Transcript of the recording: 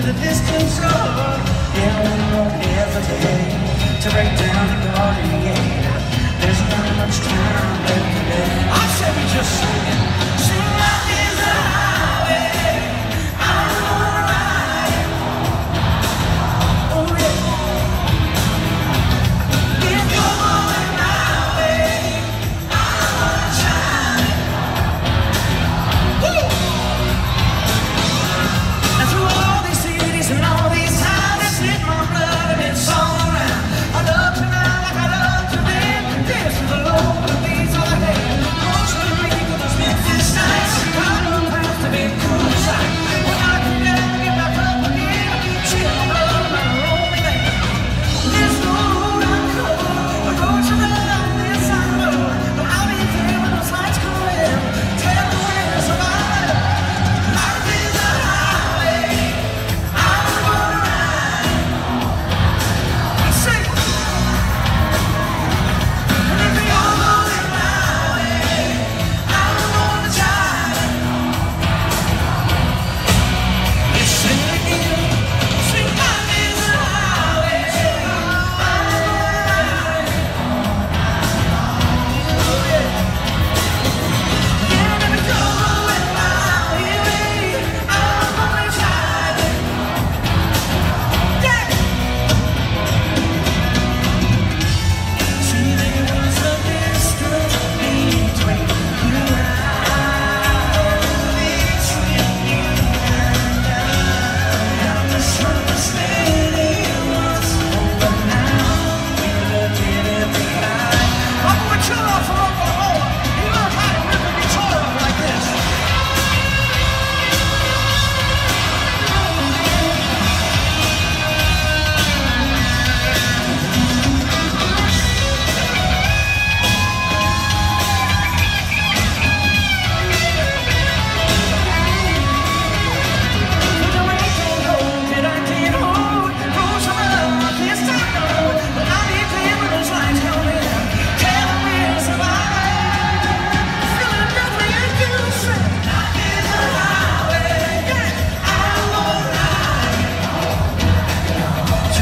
to the distance of, yeah, we won't hesitate to break